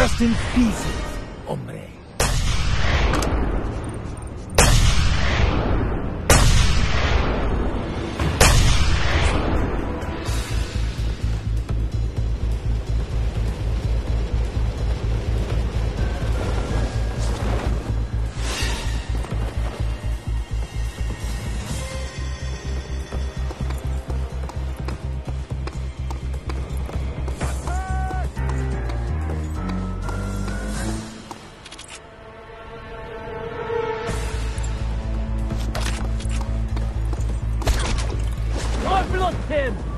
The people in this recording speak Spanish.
Rest in pieces, hombre. Lost him!